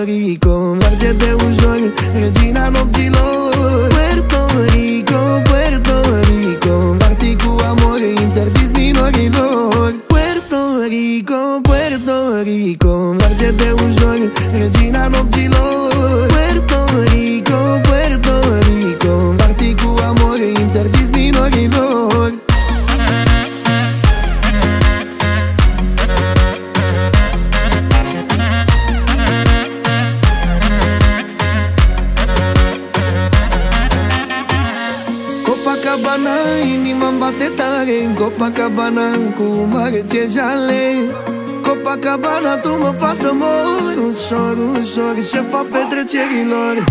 Puerto Rico Merge de ușor, regina nopților șefa petrecerilor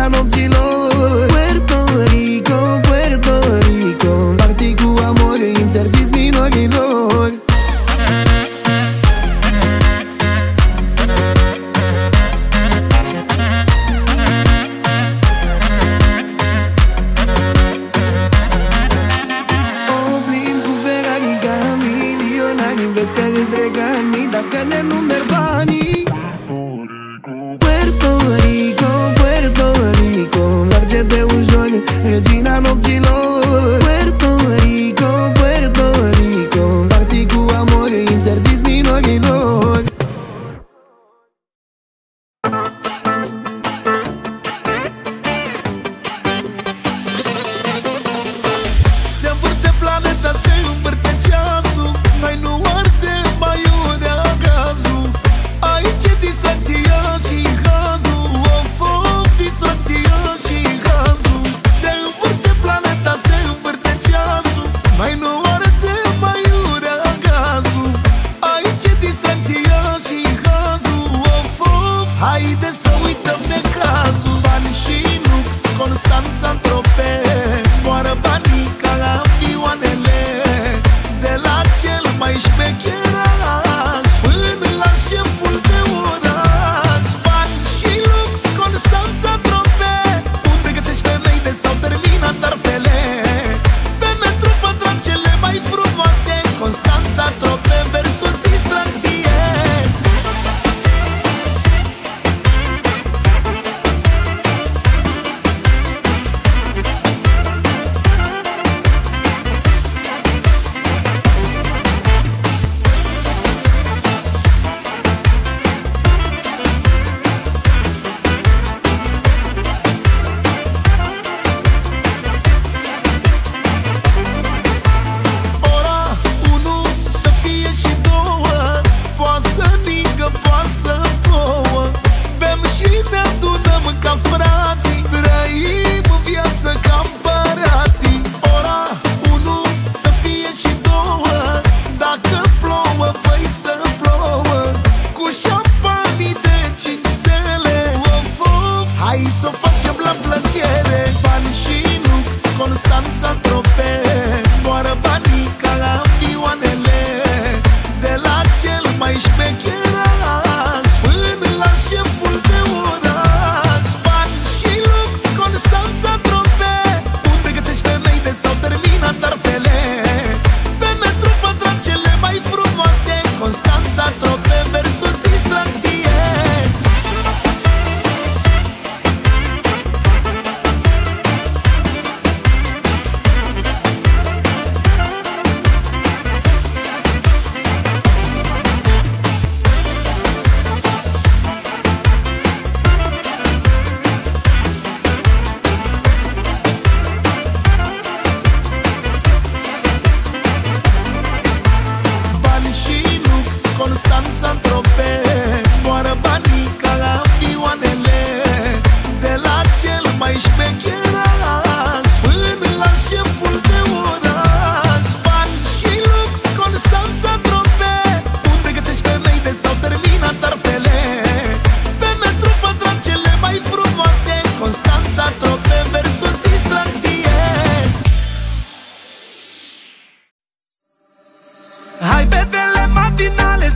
Canon Zilong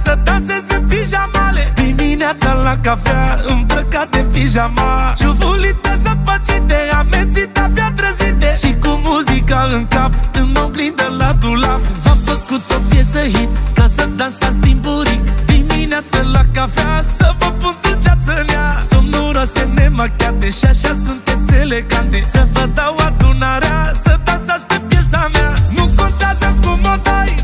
Să danseze pijamale Dimineața la cafea Îmbrăcat de pijama Ciuvulită zăpăcite Amețit abia trezite. Și cu muzica în cap În oglindă la dulap. V-am făcut o piesă hit Ca să dansați din buric Dimineața la cafea Să vă pun dulceață în ea. Somnuroase nemachiate Și așa sunteți elegante. Să vă dau adunarea Să dansați pe piesa mea. Nu contează cum o dai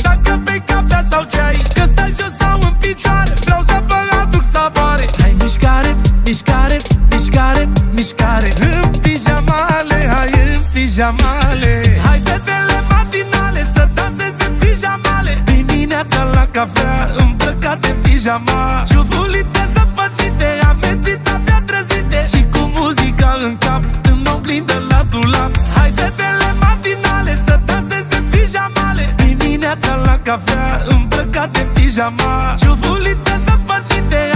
pijamale. Hai fetele matinale să danseze în pijamale. Dimineața la cafea îmbrăcate în pijama. Ciufulite săpăcite, amețite abia trezite. Și cu muzica în cap, în oglindă la dulap. Hai fetele matinale să danseze în pijamale. Dimineața la cafea îmbrăcate în pijama. Ciufulite săpăcite,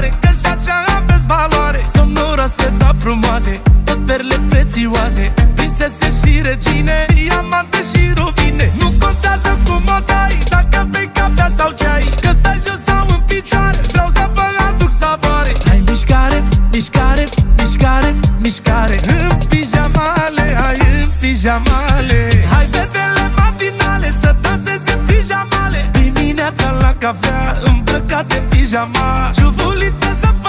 picioare Că și așa aveți valoare. Somnoroase, dar frumoase Tot perle prețioase. Prințese și regine Diamante și rubine. Nu contează cum o dai Dacă bei cafea sau ceai. Că stai jos sau în picioare Vreau să vă aduc savoare. Hai mișcare, mișcare, mișcare, mișcare. În pijamale, hai în pijamale. Hai fetele matinale Să danseze în pijamale. Dimineața la cafea Îmbrăcate în pijama Ciuvulite zăpăcite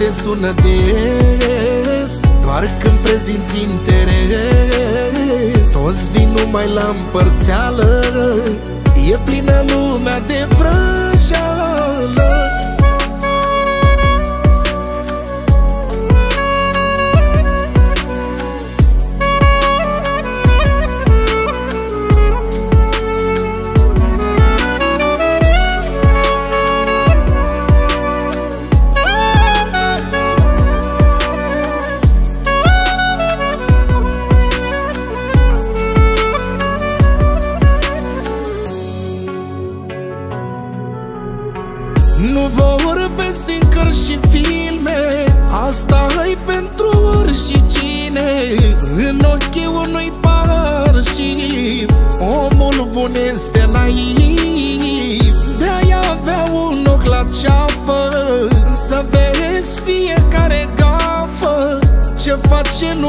te sună des Doar când prezinți interes. Toți vin numai la împărțeală E plină lumea de vrăjeală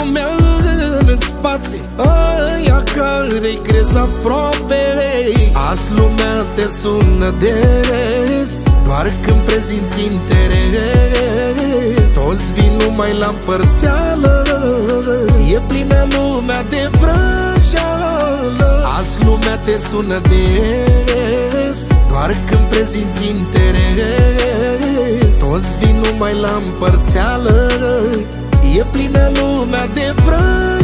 lumea în spate Aia care-i crezi aproape. Azi lumea te sună des Doar când prezinți interes. Toți vin numai la împărțeală E plină lumea de vrăjeală. Azi lumea te sună des Doar când prezinți interes. Toți vin numai la împărțeală. E plină lumea de vrăjeală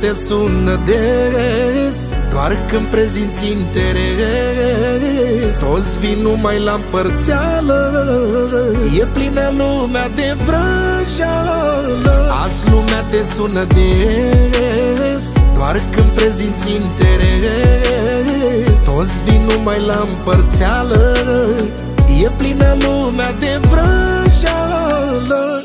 te sună des Doar când prezinți interes. Toți vin numai la împărțeală E plină lumea de vrăjeală. Azi lumea te sună des Doar când prezinți interes. Toți vin numai la împărțeală E plină lumea de vrăjeală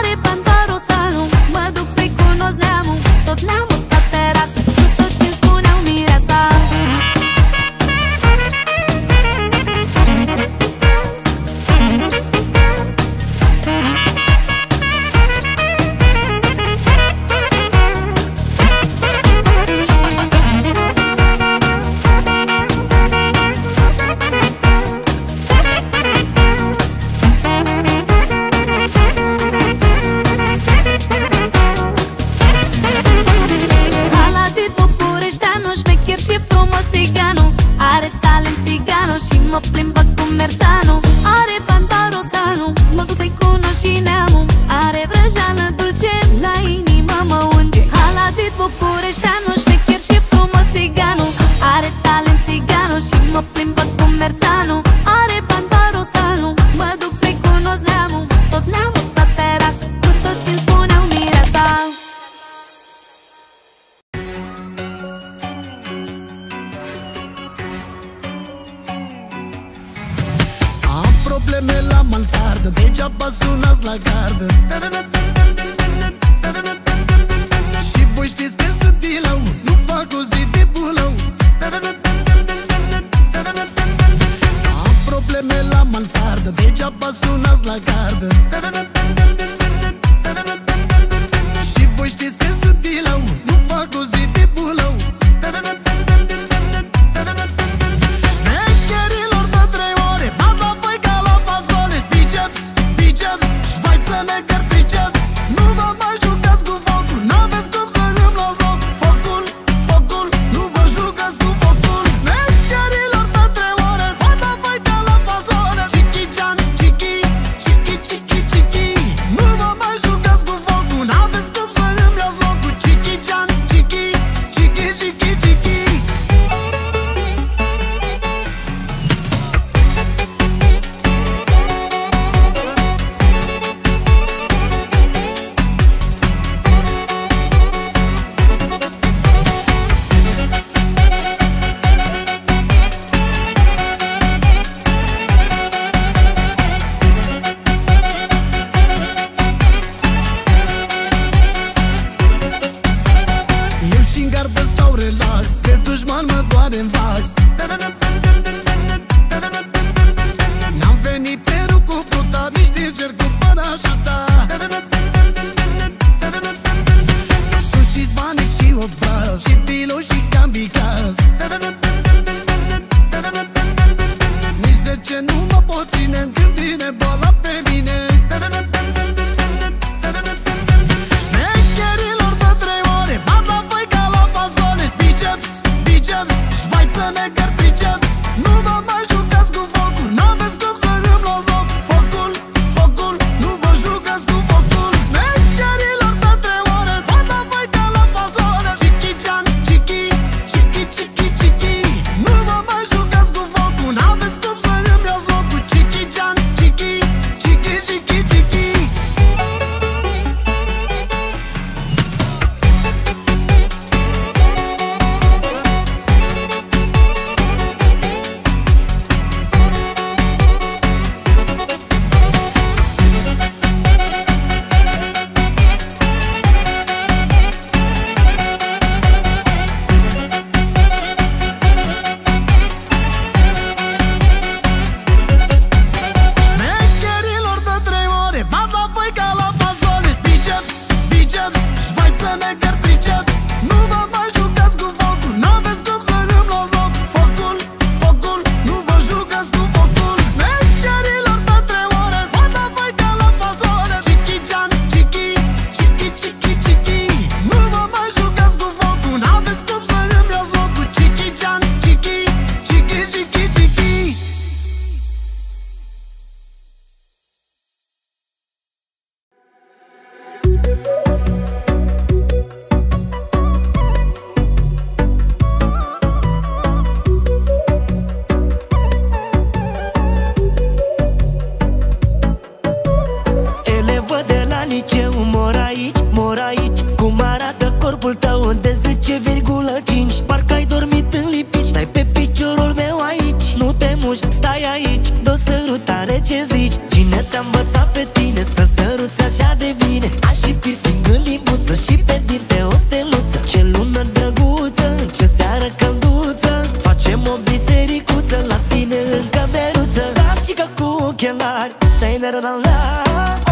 ochelari Dai de la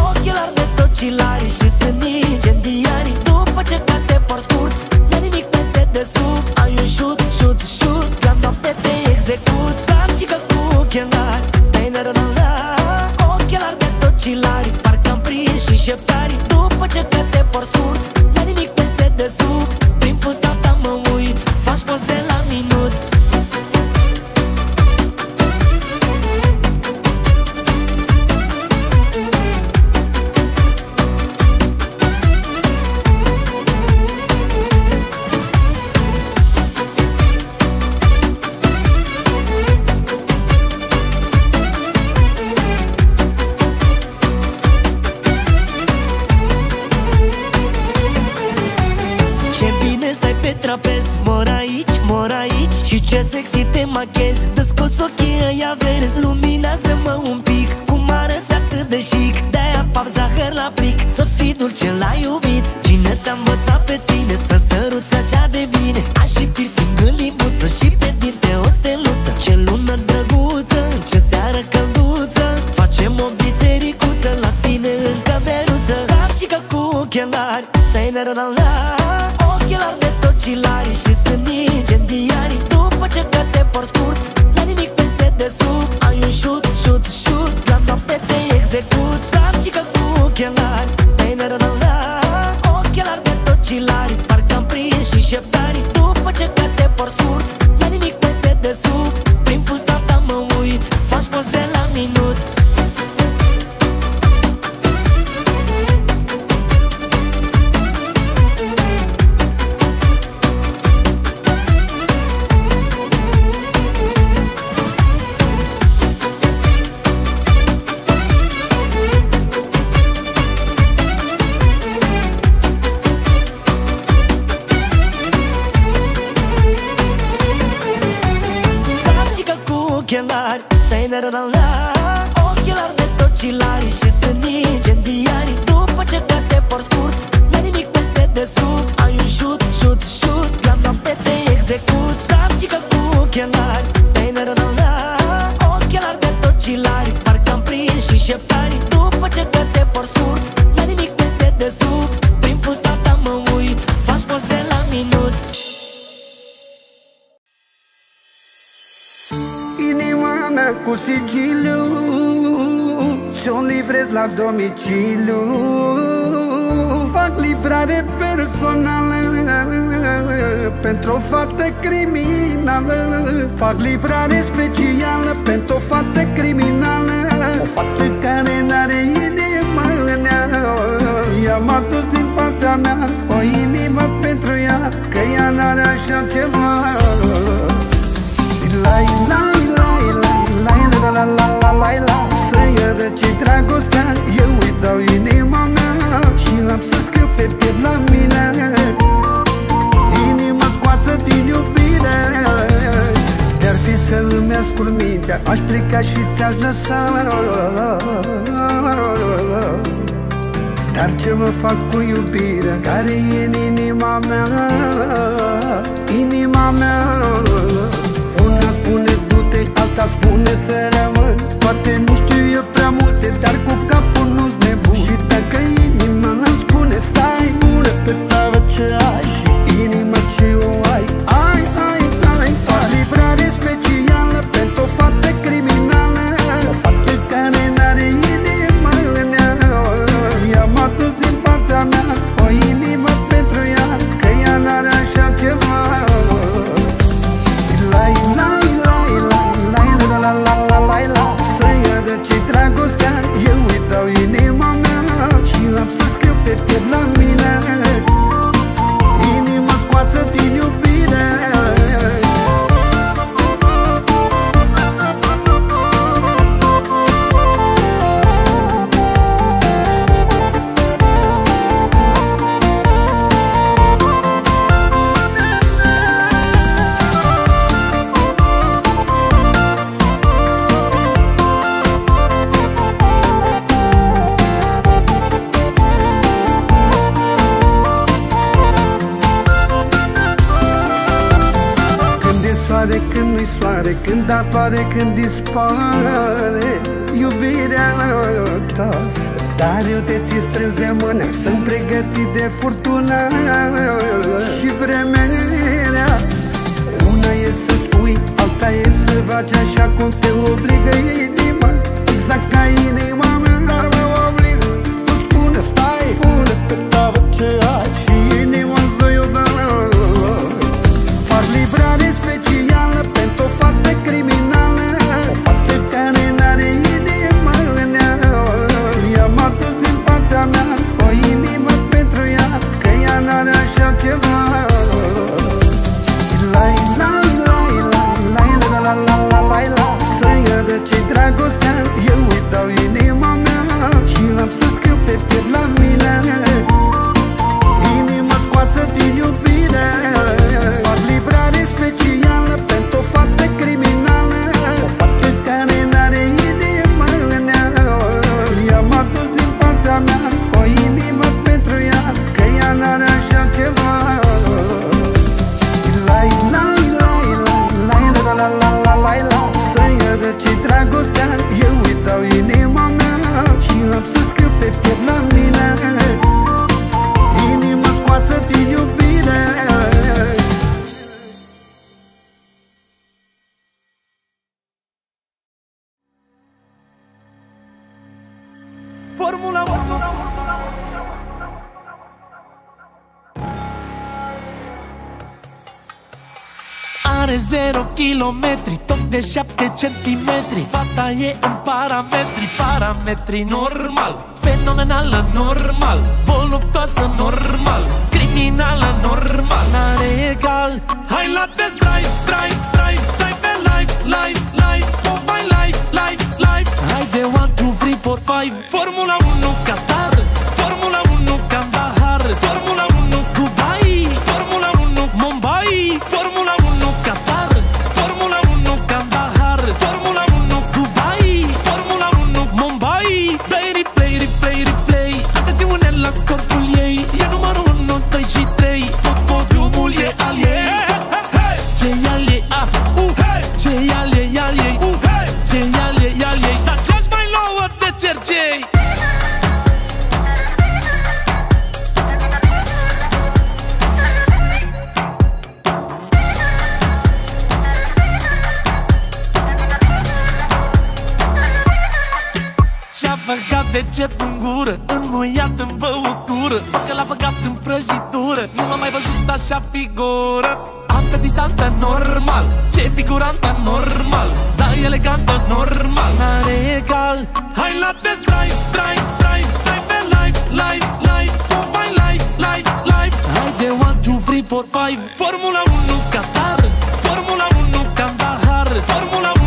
Ochelari de tocilari Și sunt incendiari După ce cate por scurt N-e nimic pe te de sub Ai un șut, șut, șut Ca noapte te execut. Darcică cu ochelari Dai de la Ochelari de tocilari Parcă am prins și șeptari. Cilu Fac livrare personală Pentru o fată criminală Fac livrare specială Pentru o fată criminală O fată care n-are inimă I-am adus din partea mea O inimă pentru ea Că ea n-are așa ceva Lai, lai, lai, lai, lai, la la la la la la Să-i arăce dragostea Te-aș pleca și te-aș lăsa. Dar ce mă fac cu iubirea Care e în inima mea? Inima mea. Una spune du-te, alta spune să rămân. Poate nu știu eu prea multe Dar cu capul nu-s nebun. Și dacă inima îmi spune stai bună Pe tavă ce ai? kilometri Tot de șapte centimetri. Fata e în parametri Parametri normal. Fenomenală normal. Voluptoasă normal. Criminală normal. N-are egal. Hai la test drive, drive, drive. Stai pe life, life, life, Oh my life, life, life. Hai de 1, 2, 3, 4, 5 Formula 1 Qatar. Formula Și-a băgat degetul în gură Înmuiat în băutură. Parcă l-a băgat în prăjitură Nu m-am mai văzut așa figură. Am fetisantă normal Ce figurantă normal Da elegantă normal. N-are egal. Hai la test drive, drive, drive Stai pe live, live, live Oh my life, life, life Hai de 1, 2, 3, 4, 5 Formula 1 Qatar Formula 1 Kandahar Formula 1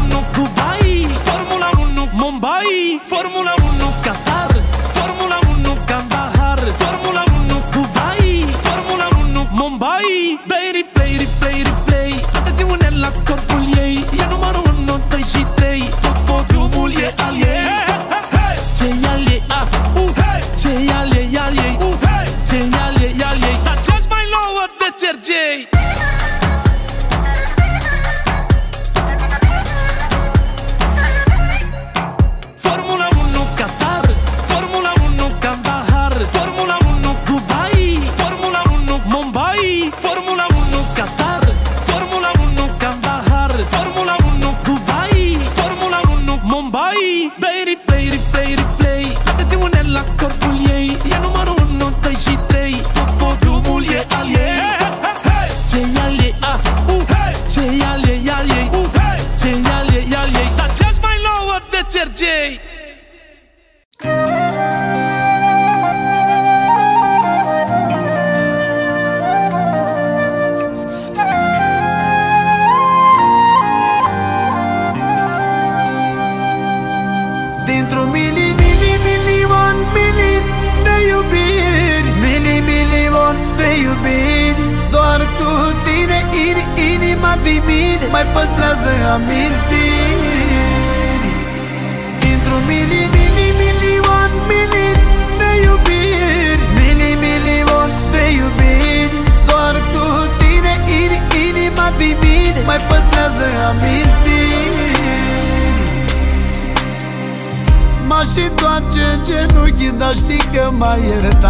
genunchi, dar știi că m-ai iertat.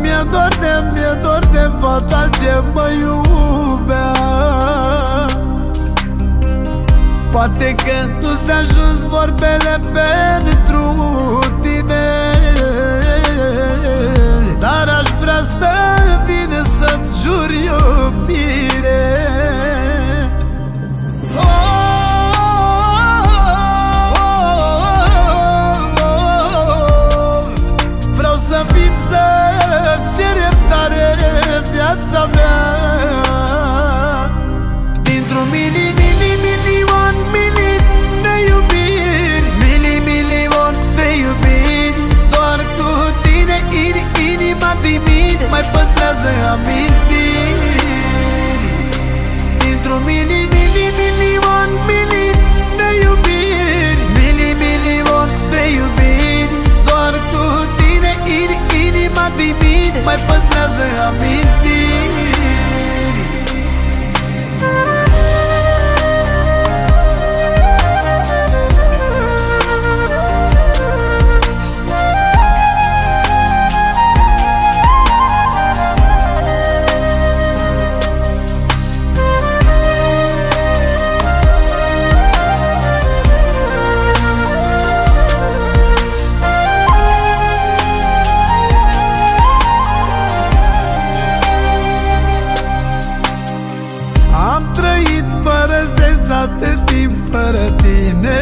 Mi-e dor de, mi-e dor de fata ce mă iubea. Poate că nu-ți de ajuns vorbele pentru tine Dar aș vrea să vin să-ți jur iubire viața mea. Dintr-un mini, mini, milion, mini de iubiri. Mini, milion de iubiri. Doar cu tine, in, inima din mine Mai păstrează amintiri. Dintr-un mini, mini, milion, mini de iubiri. Mini, milion de iubiri. Doar cu tine, in, inima din mine Mai păstrează amintiri fără tine.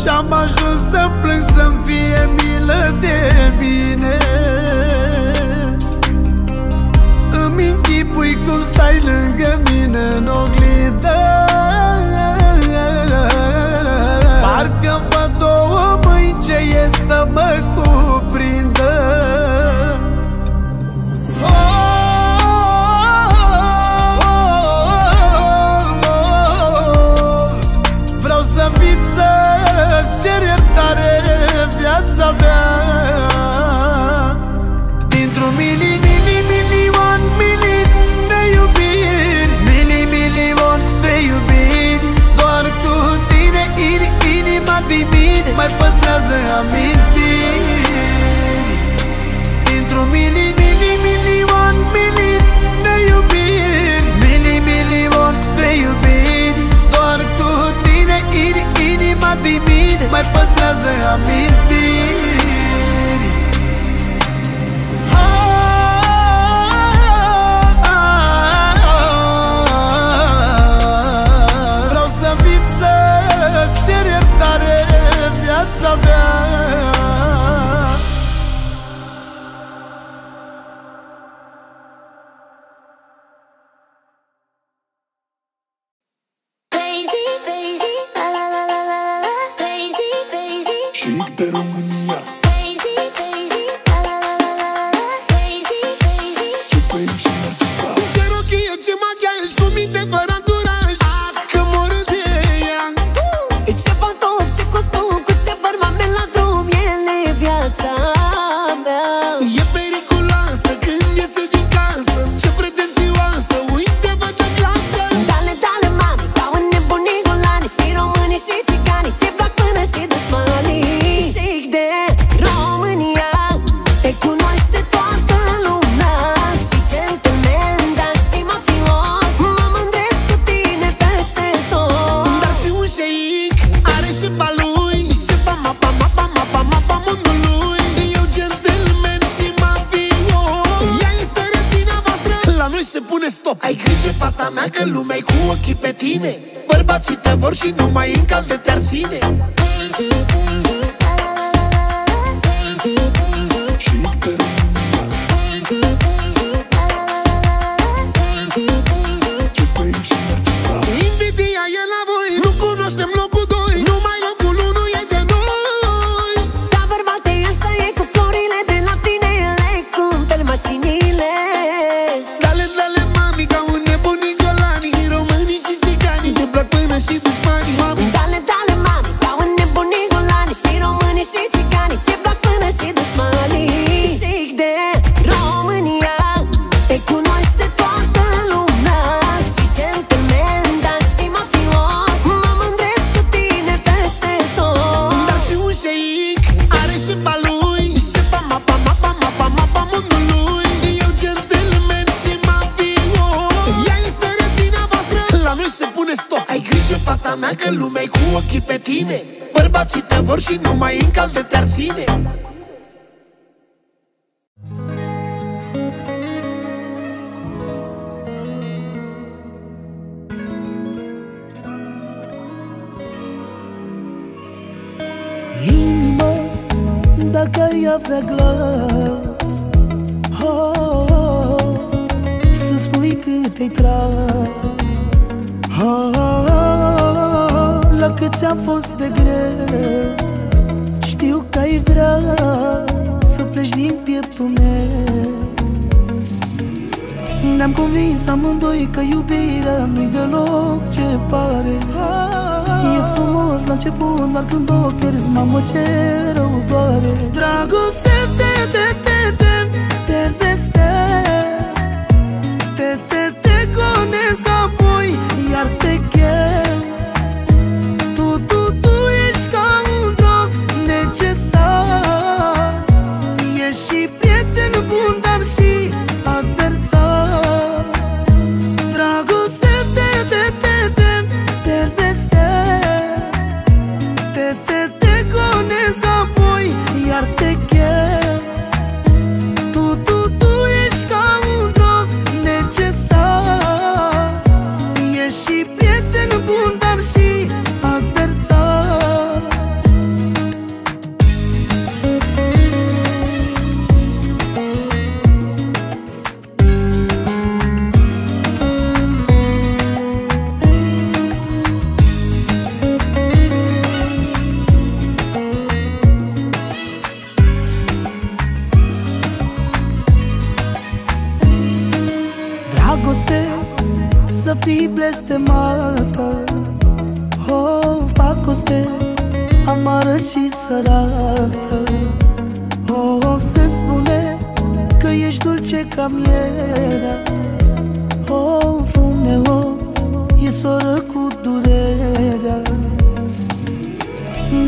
Și-am ajuns să plâng să-mi fie milă de mine. Îmi închipui cum stai lângă mine în oglindă. Parcă văd două mâini ce ies să mă cuprindă got me. the guy of the oh, oh, oh. Să spui cât te-ai oh, oh, oh, La cât ți-a fost de greu Știu că ai vrea Să pleci din pieptul meu. Ne-am convins amândoi că iubirea nu-i deloc ce pare. Oh, E frumos la început, dar când o pierzi, mamă, ce rău doare Dragoste, te, te, te, te, te, te, te, te, te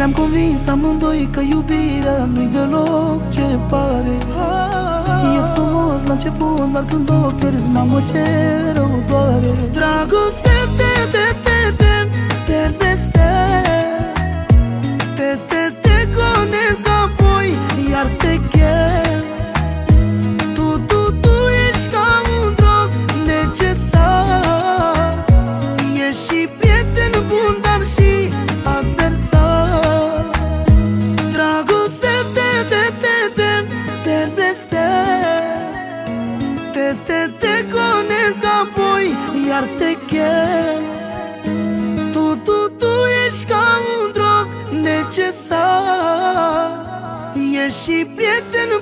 Ne-am convins amândoi că iubirea nu-i deloc ce pare. E frumos la început, dar când o pierzi, mamă, ce rău doare. Dragoste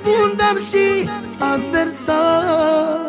bun, dar și adversar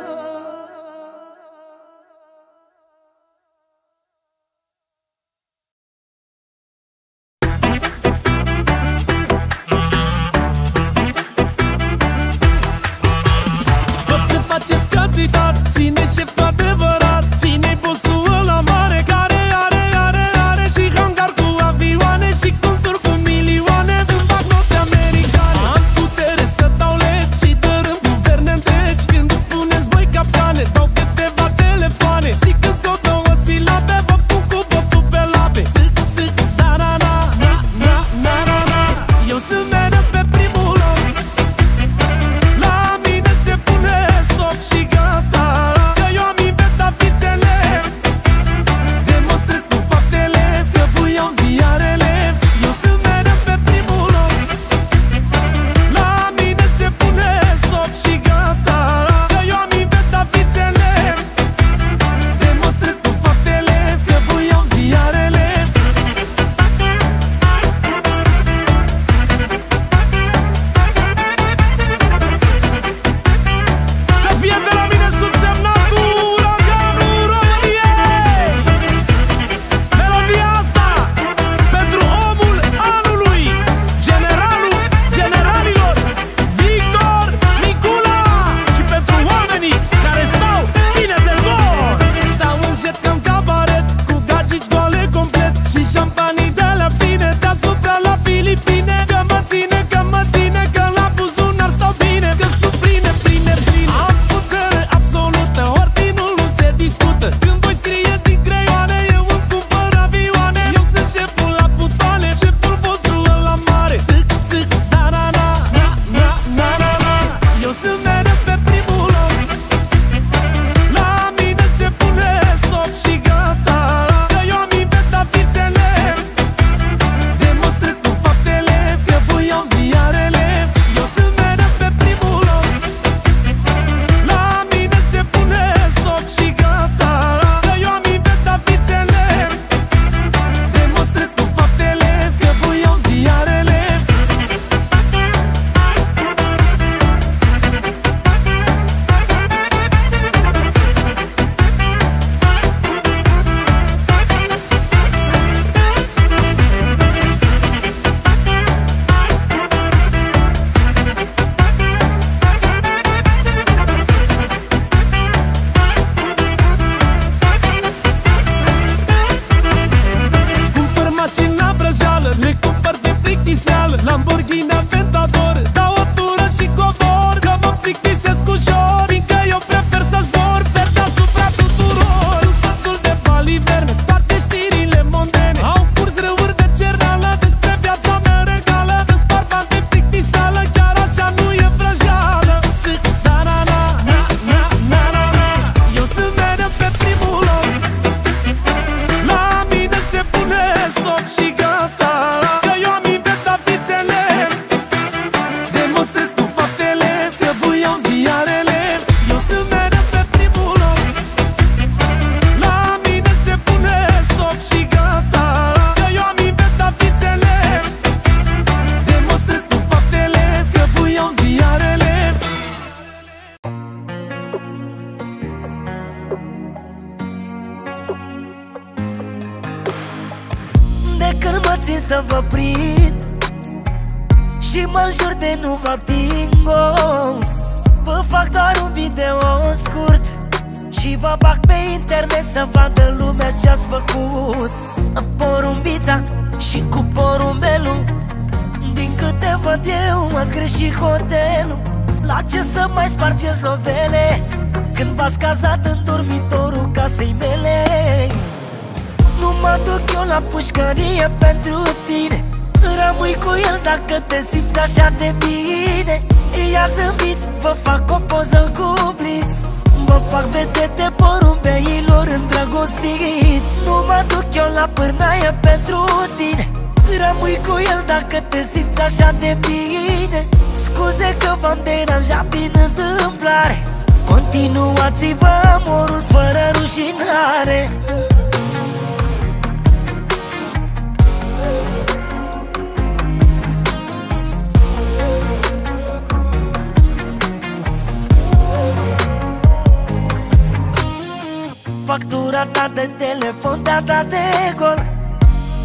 Factura ta de telefon te-a dat de gol.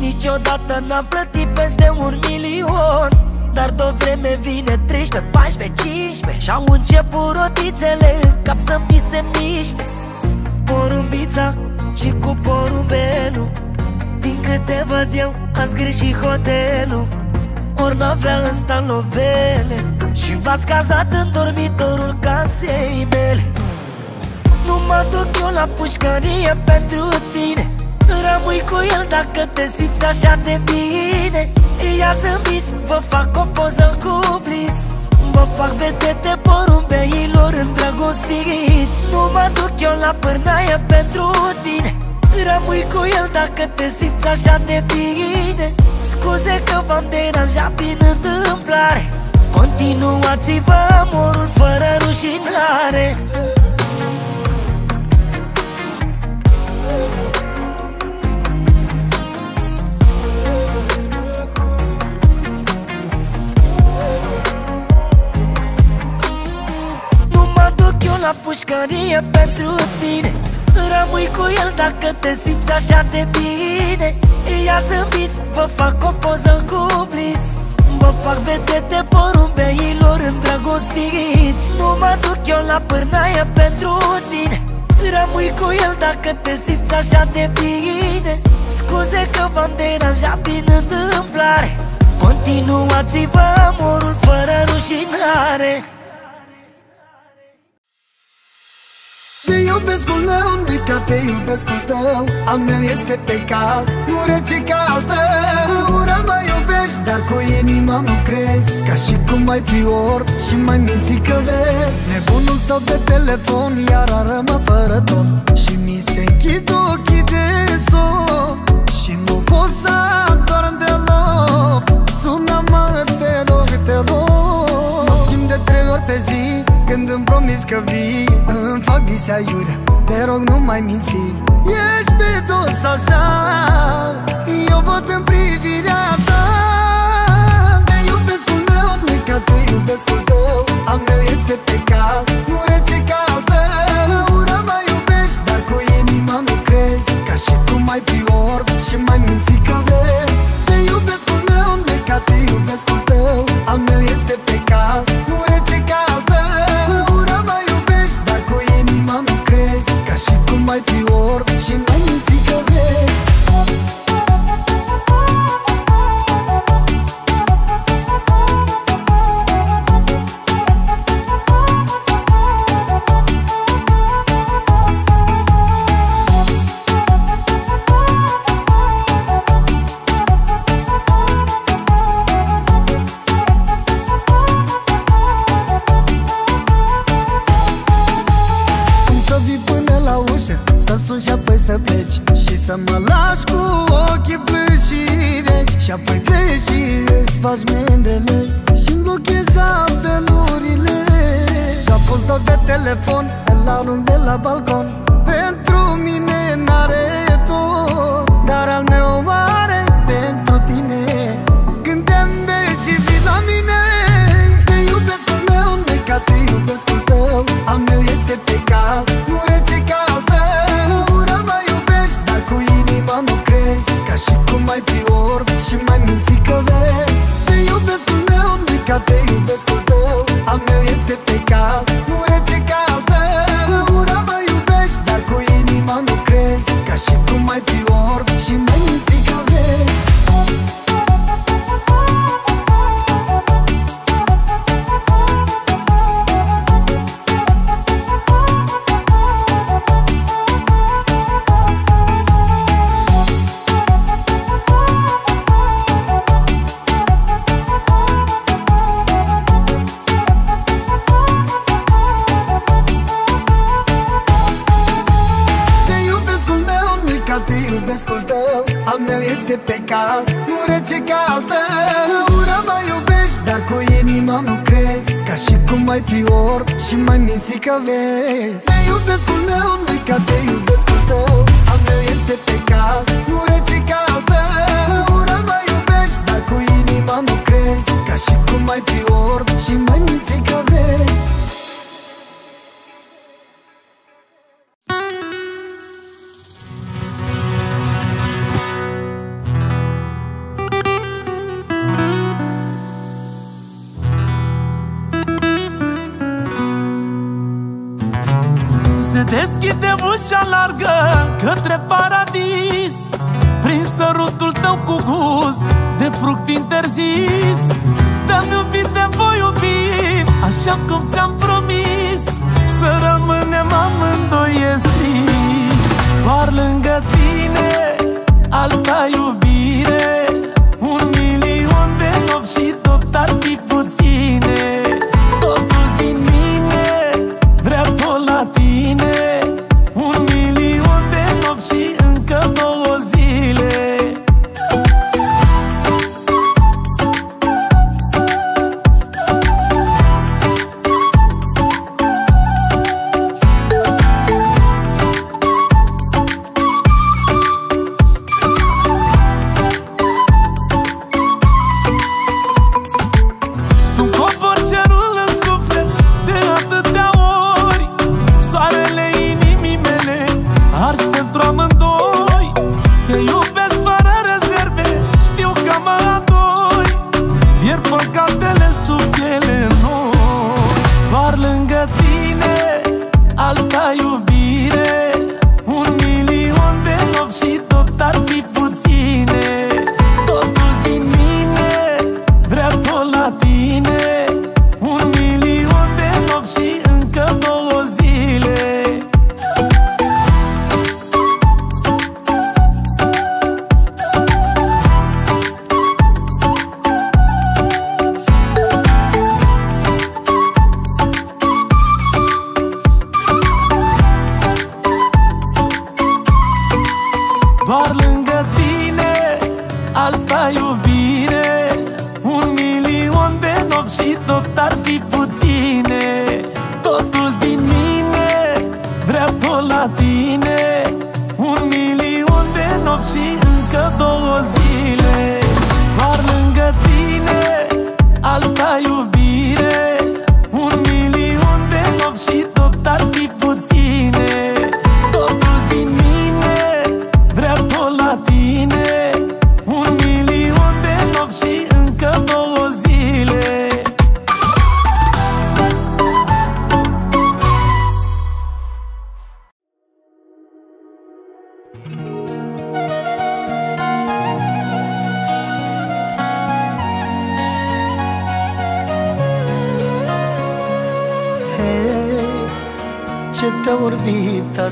Niciodată n-am plătit peste un milion. Dar tot vreme vine 13, 14, 15 Și-au început rotițele în cap să mi se miște. Porumbița și cu porumbelul. Din câte văd eu, ați greșit hotelul. Ori n-avea ăsta novele Și v-ați cazat în dormitorul casei mele. Nu mă duc eu la pușcărie pentru tine. Rămâi cu el dacă te simți așa de bine. Ia zâmbiți, vă fac o poză cu blitz. Vă fac vedete porumbeilor îndrăgostiți. Nu mă duc eu la pârnaie pentru tine. Rămâi cu el dacă te simți așa de bine. Scuze că v-am deranjat din întâmplare. Continuați-vă amorul fără rușinare duc eu la pușcărie pentru tine. Rămâi cu el dacă te simți așa de bine. Ia zâmbiți, vă fac o poză cu blitz. Vă fac vedete porumbeilor îndrăgostiți. Nu mă duc eu la pârnaie pentru tine. Rămâi cu el dacă te simți așa de bine. Scuze că v-am deranjat din întâmplare. Continuați-vă amorul fără rușinare Te iubesc al meu, nu ca te iubesc al tău. Al meu este pecat, nu rece ca al tău. Cu ura mă iubești, dar cu inima nu crezi. Ca și cum mai fi orb și mai minți că vezi. Nebunul tău de telefon iar a rămas fără ton. Și mi se închid ochii de somn Și nu pot să dorm deloc. Sună-mă, te rog, te rog. Mă schimb de trei ori pe zi Când îmi promis că vii Îmi fac vise aiurea Te rog, nu mai minți. Ești pe dos așa Eu văd în privirea ta. Te iubesc cum meu Nu ca te iubesc cum tău Al meu este pecat Nu rece ca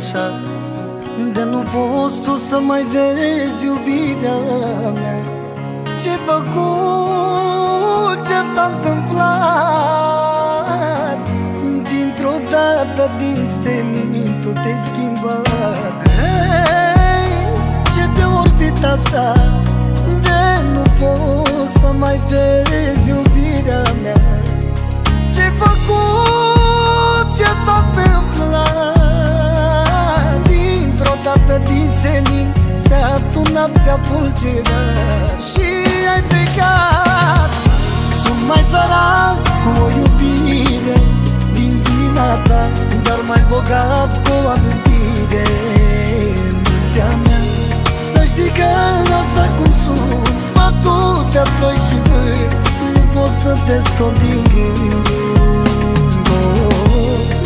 așa De nu poți tu să mai vezi iubirea mea. Ce făcut, ce s-a întâmplat? Dintr-o dată din senin tu te-ai schimbat. Hei, ce te orbit așa De nu poți să mai vezi iubirea mea. Ce făcut senința Tu noaptea fulgeră Și ai plecat Sunt mai sărat cu o iubire Din ghina ta Dar mai bogat cu o amintire În mintea mea. Să știi că așa cum sunt Bătutea ploi și vânt Nu pot să te sconting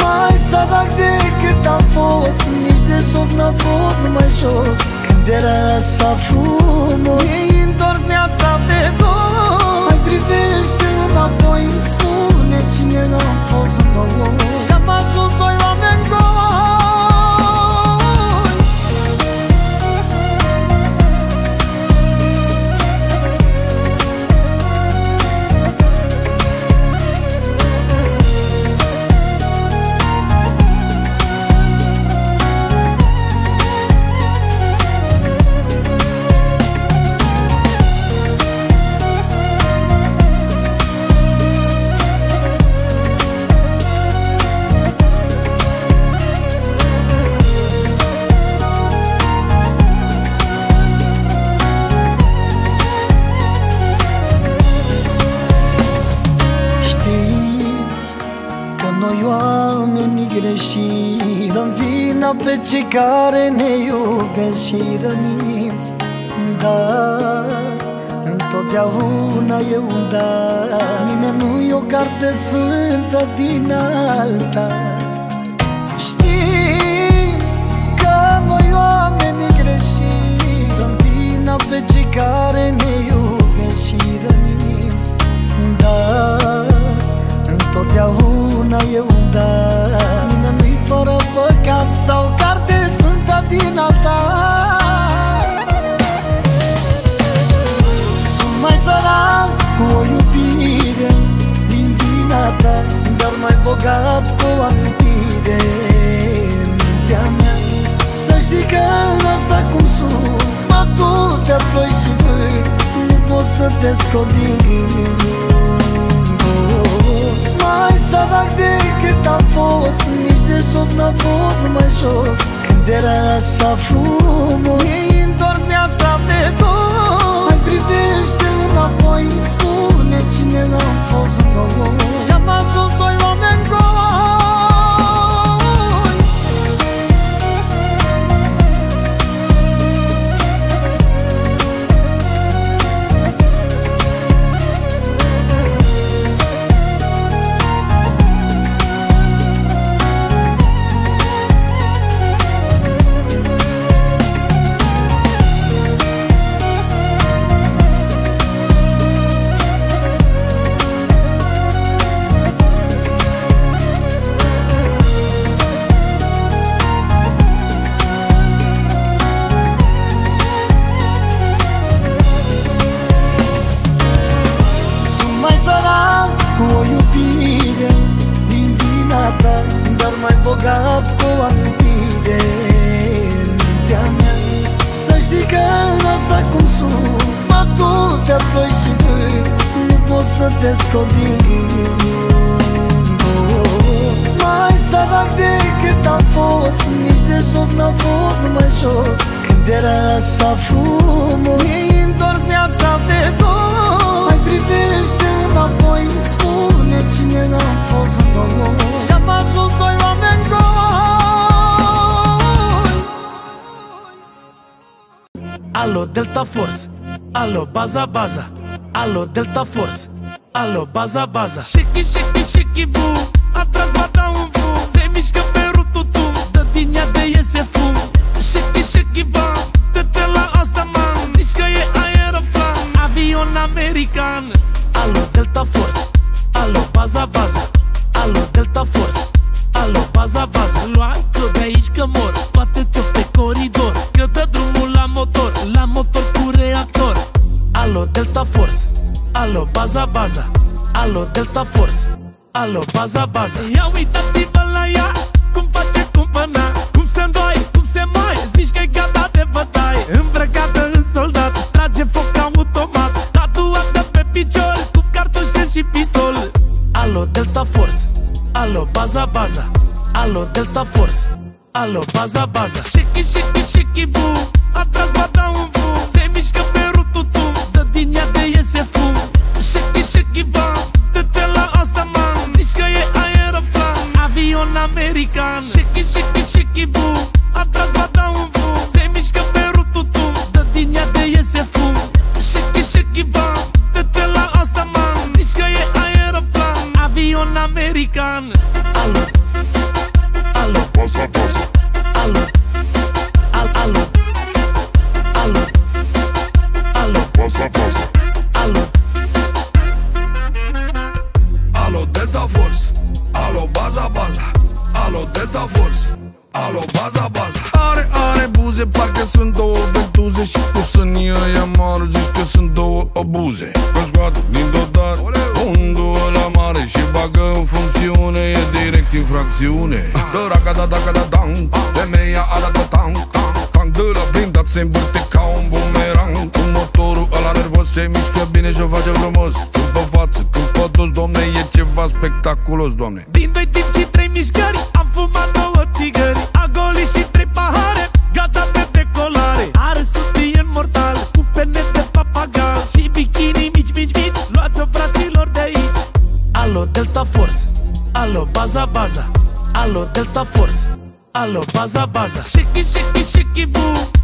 Mai sărac decât am fost de jos n-a fost mai jos. Când era așa frumos Mi-ai întors viața pe dos. Mai privește înapoi Spune cine n-am fost nouă Și-am ajuns cei care ne iubesc și rănim Dar întotdeauna e un dar Nimeni nu e o carte sfântă din alta. Știm că noi oamenii greșim Dăm vina pe cei care ne iubesc și rănim Dar întotdeauna e un dar Nimeni nu-i fără păcat sau carte sfântă din altar. Sunt mai sărac cu o iubire din vina ta Dar mai bogat cu o amintire în mintea mea. Să știi că așa cum sunt Mă duc de ploi și vânt Nu pot să te scot din gând Mai sărac decât am fost Nici de jos n-am fost mai jos Când era așa frumos. Mi-ai întors viața pe dos Mai privește înapoi Spune cine n-am fost noi Și-am ajuns Delta Force. Alo baza baza. Alo Delta Force. Alo baza baza. Shiki shiki shiki boom baza baza. Alo Delta Force. Alo baza baza. Ia uitați-vă la ea. Cum face cumpăna Cum se îndoi, cum se mai Zici că-i gata de bătaie. Îmbrăcată în soldat. Trage foc automat. Tatuată pe picior Cu cartușe și pistol. Alo Delta Force. Alo baza baza. Alo Delta Force. Alo baza baza. Shiki shiki shiki boom A tras bata un direct infracțiune Dă raca da daca da dang Femeia a dat tang. Tang Tang de la blindat se învârte ca un bumerang. Cu motorul ăla nervos se mișcă bine și o face frumos. Când pe față, când pe dos, domne, e ceva spectaculos, domne. Din doi timp și trei mișcări Am fumat două țigări. A golit și trei pahare Gata de decolare. Are sutien mortal Cu pene de papagal. Și bikini mici, mici, mici Luați-o fraților de aici. Alo Delta Force. Alo baza baza Alo Alo, Delta Force. Alo, baza, baza. Shiki, shiki, shiki, boom Atras, bata